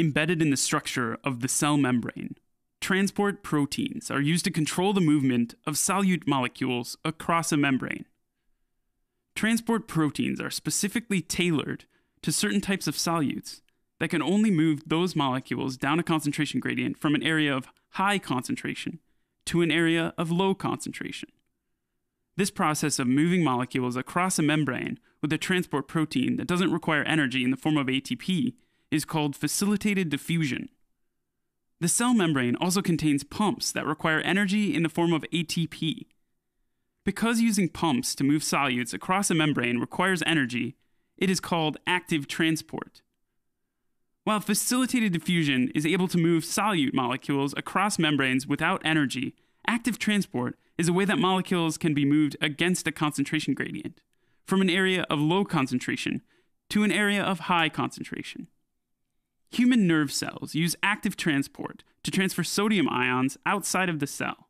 embedded in the structure of the cell membrane. Transport proteins are used to control the movement of solute molecules across a membrane. Transport proteins are specifically tailored to certain types of solutes that can only move those molecules down a concentration gradient from an area of high concentration to an area of low concentration. This process of moving molecules across a membrane with a transport protein that doesn't require energy in the form of ATP is called facilitated diffusion. The cell membrane also contains pumps that require energy in the form of ATP. Because using pumps to move solutes across a membrane requires energy, it is called active transport. While facilitated diffusion is able to move solute molecules across membranes without energy, active transport is a way that molecules can be moved against a concentration gradient, from an area of low concentration to an area of high concentration. Human nerve cells use active transport to transfer sodium ions outside of the cell.